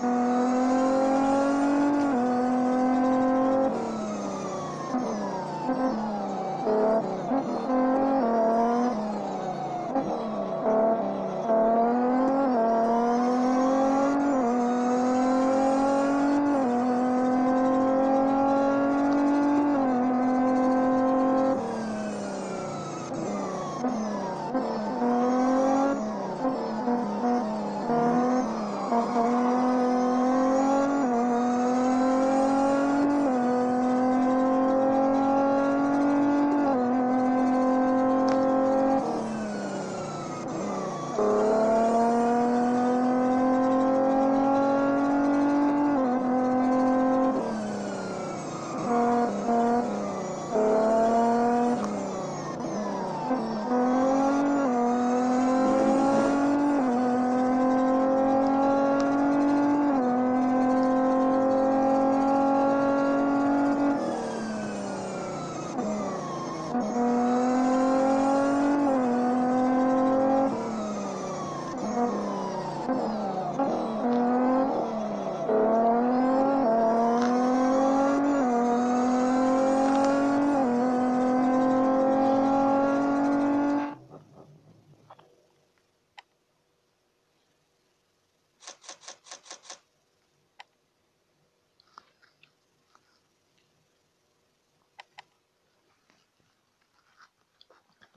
Bye.